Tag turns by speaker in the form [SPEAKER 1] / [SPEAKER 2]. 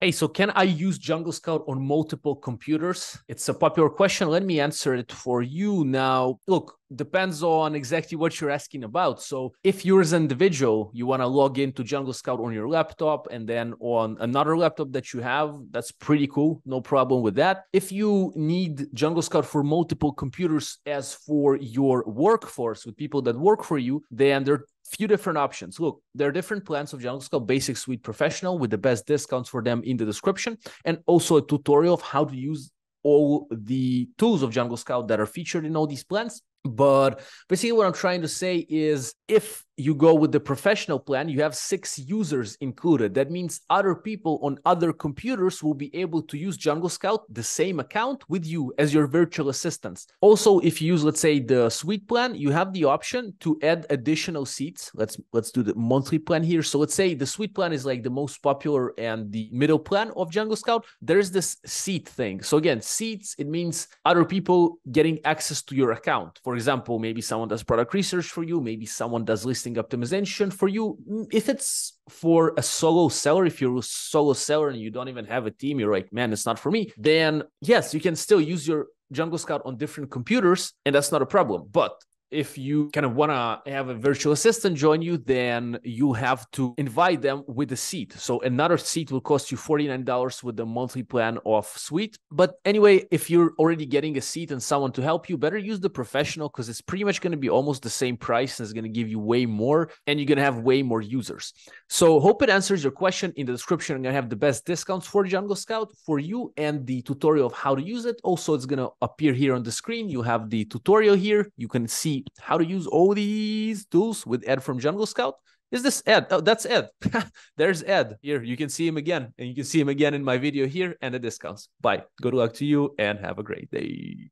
[SPEAKER 1] Hey, so can I use Jungle Scout on multiple computers? It's a popular question. Let me answer it for you now. Look, depends on exactly what you're asking about. So if you're as an individual, you want to log into Jungle Scout on your laptop and then on another laptop that you have, that's pretty cool. No problem with that. If you need Jungle Scout for multiple computers as for your workforce with people that work for you, then there few different options. Look, there are different plans of Jungle Scout Basic Suite Professional with the best discounts for them in the description, and also a tutorial of how to use all the tools of Jungle Scout that are featured in all these plans. But basically, what I'm trying to say is if you go with the professional plan, you have six users included. That means other people on other computers will be able to use Jungle Scout, the same account with you as your virtual assistants. Also, if you use, let's say, the suite plan, you have the option to add additional seats. Let's let's do the monthly plan here. So let's say the suite plan is like the most popular and the middle plan of Jungle Scout. There's this seat thing. So again, seats, it means other people getting access to your account. For example, maybe someone does product research for you, maybe someone does listing optimization for you. Mm, if it's for a solo seller, if you're a solo seller and you don't even have a team, you're like, man, it's not for me, then yes, you can still use your Jungle Scout on different computers, and that's not a problem. But if you kind of want to have a virtual assistant join you, then you have to invite them with a seat. So another seat will cost you $49 with the monthly plan of Suite. But anyway, if you're already getting a seat and someone to help you, better use the professional because it's pretty much going to be almost the same price and it's going to give you way more and you're going to have way more users. So hope it answers your question. In the description, I'm going to have the best discounts for Jungle Scout for you and the tutorial of how to use it. Also, it's going to appear here on the screen. You have the tutorial here. You can how to use all these tools with Ed from Jungle Scout. Is this Ed? Oh, that's Ed. There's Ed. Here, you can see him again. And you can see him again in my video here and the discounts. Bye. Good luck to you and have a great day.